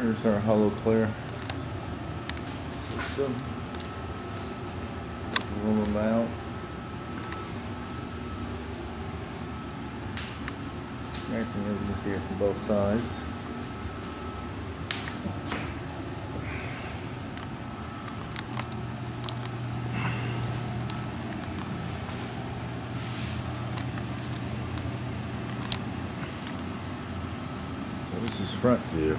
Here's our hollow clear system. Remove them out. Everything as you can see it from both sides. This is front view.